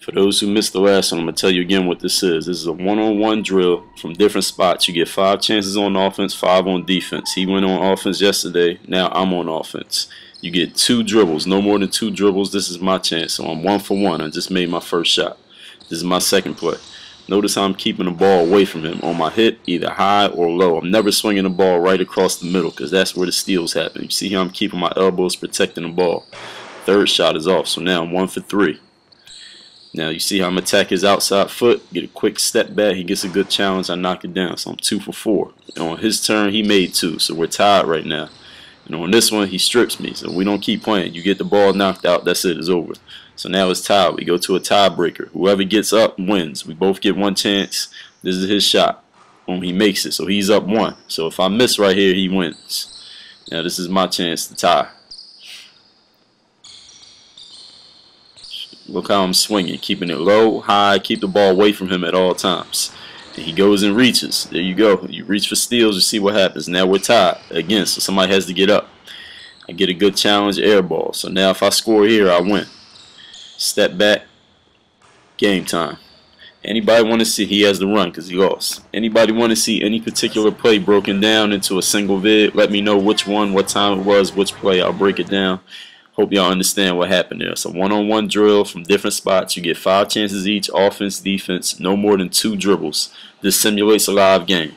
For those who missed the last one, I'm going to tell you again what this is. This is a one-on-one drill from different spots. You get five chances on offense, five on defense. He went on offense yesterday. Now I'm on offense. You get two dribbles, no more than two dribbles. This is my chance. So I'm one for one. I just made my first shot. This is my second play. Notice how I'm keeping the ball away from him on my hit, either high or low. I'm never swinging the ball right across the middle because that's where the steals happen. You see how I'm keeping my elbows protecting the ball. Third shot is off, so now I'm one for three. Now you see how I'm attack his outside foot, get a quick step back, he gets a good challenge, I knock it down. So I'm two for four. And on his turn, he made two, so we're tied right now. And on this one, he strips me, so we don't keep playing. You get the ball knocked out, that's it, it's over. So now it's tied. We go to a tiebreaker. Whoever gets up wins. We both get one chance. This is his shot. Boom, he makes it. So he's up one. So if I miss right here, he wins. Now this is my chance to tie. Look how I'm swinging, keeping it low, high, keep the ball away from him at all times. And he goes and reaches. There you go. You reach for steals, you see what happens. Now we're tied again, so somebody has to get up. I get a good challenge air ball. So now if I score here, I win. Step back. Game time. Anybody want to see, he has the run because he lost. Anybody want to see any particular play broken down into a single vid? Let me know which one, what time it was, which play. I'll break it down. Hope y'all understand what happened there. So one-on-one -on -one drill from different spots. You get five chances each, offense, defense, no more than two dribbles. This simulates a live game.